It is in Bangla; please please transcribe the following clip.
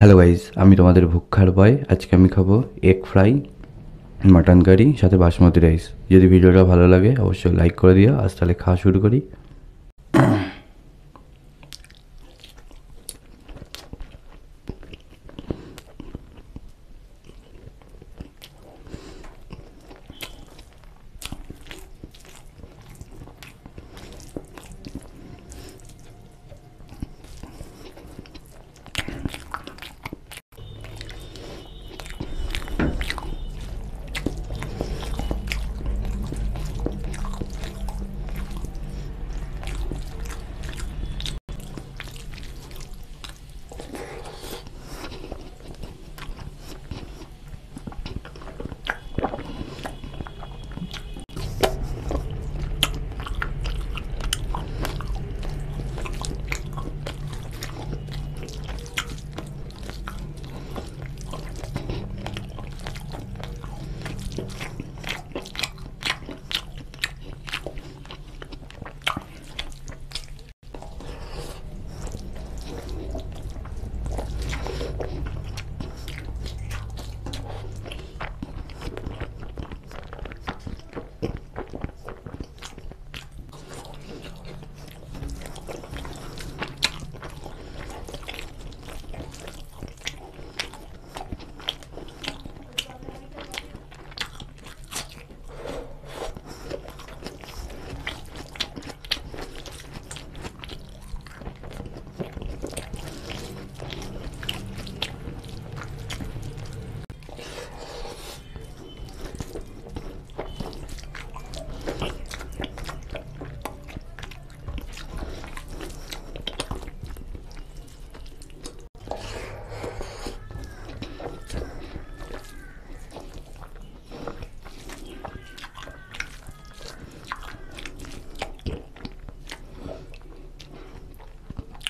হ্যালো গাইজ আমি তোমাদের ভুক্ষার বয় আজকে আমি খাব এগ ফ্রাই মাটন কারি সাথে বাসমতি রাইস যদি ভিডিওটা ভালো লাগে, অবশ্যই লাইক করে দিও। আজ তাহলে খাওয়া শুরু করি।